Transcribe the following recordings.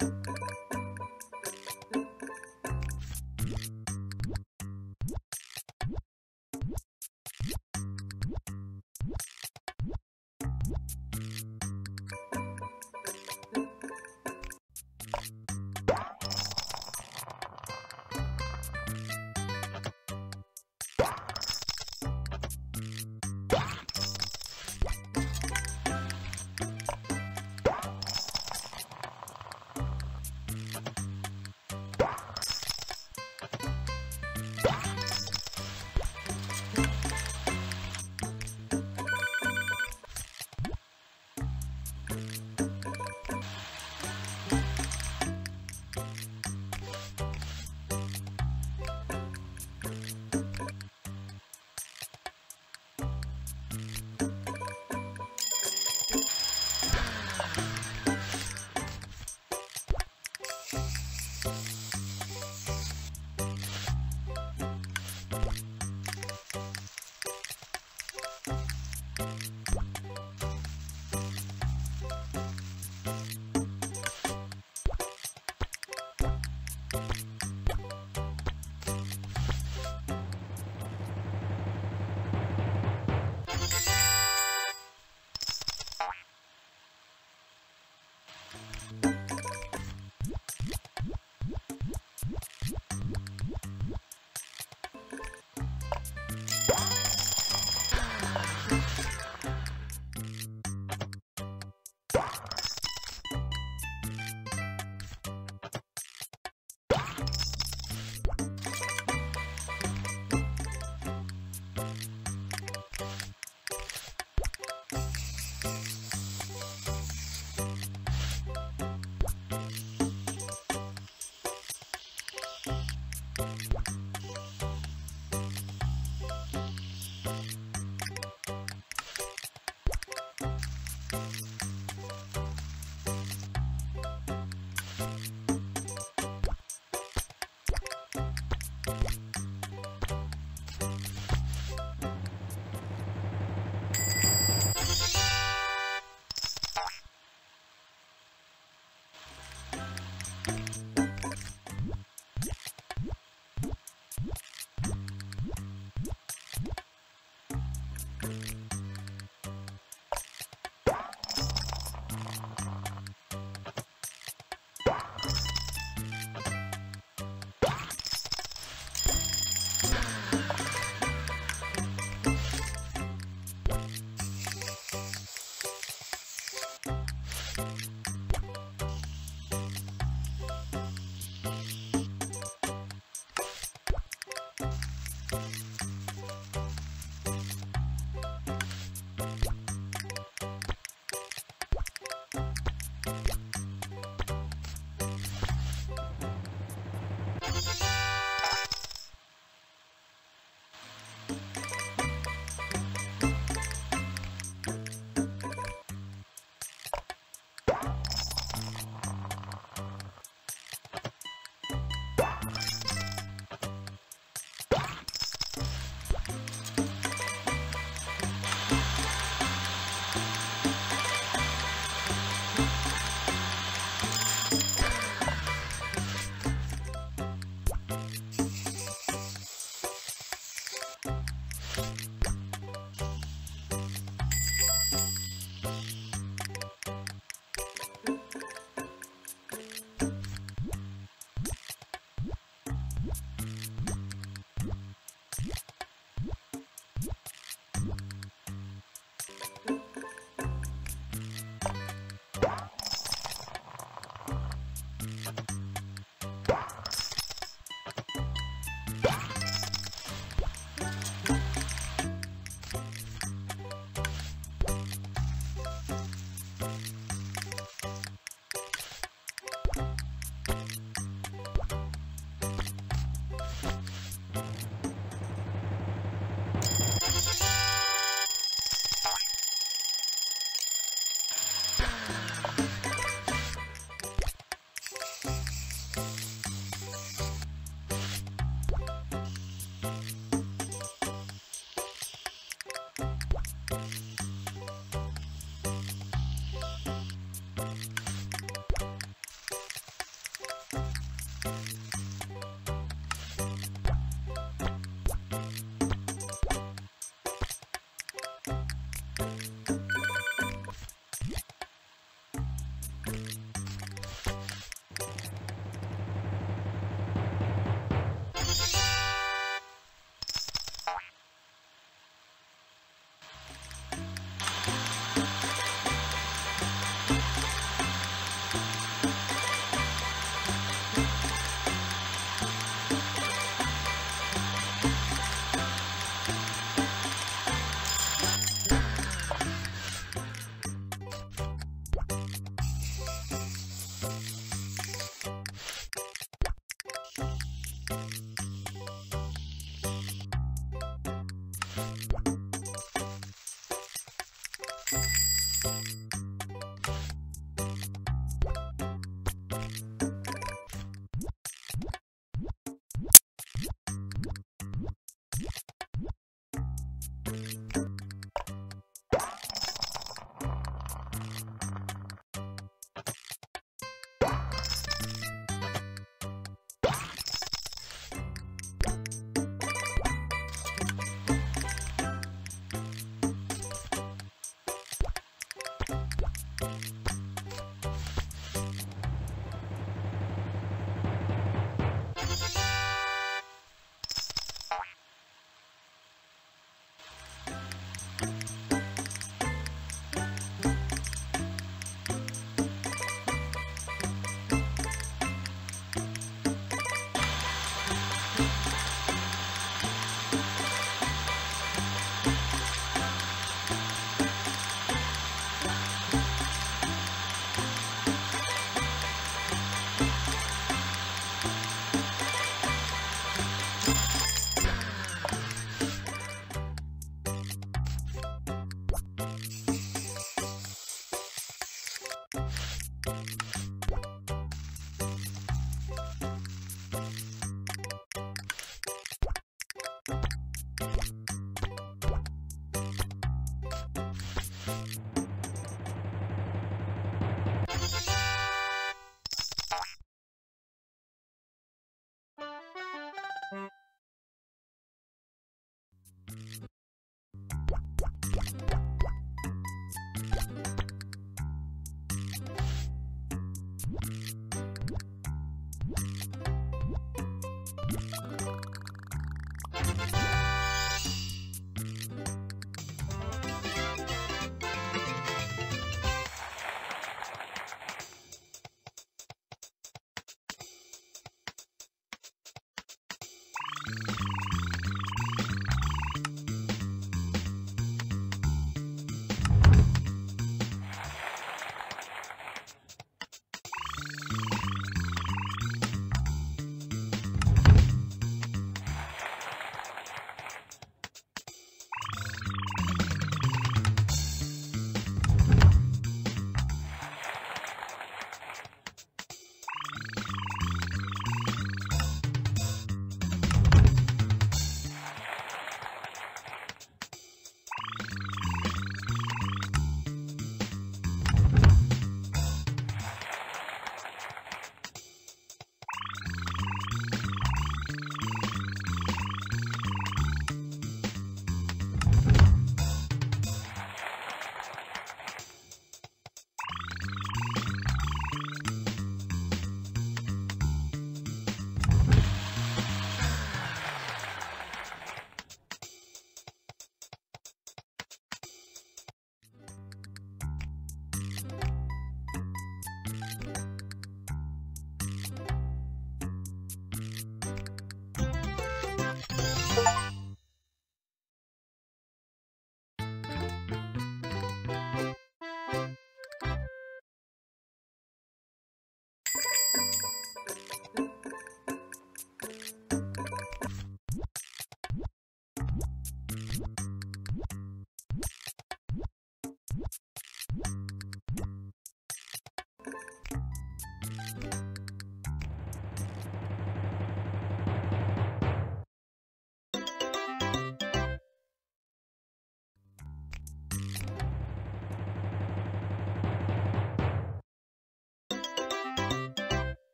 うん。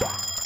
You